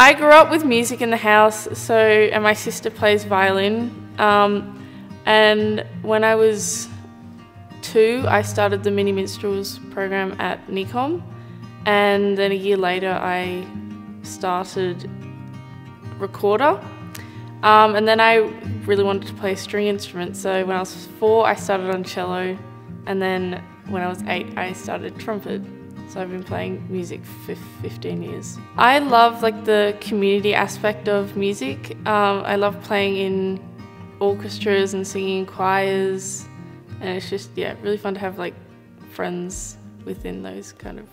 I grew up with music in the house, so and my sister plays violin. Um, and when I was two, I started the Mini Minstrels program at NECOM, and then a year later, I started recorder. Um, and then I really wanted to play a string instrument, so when I was four, I started on cello, and then when I was eight, I started trumpet. So I've been playing music for 15 years. I love like the community aspect of music. Um, I love playing in orchestras and singing in choirs, and it's just yeah, really fun to have like friends within those kind of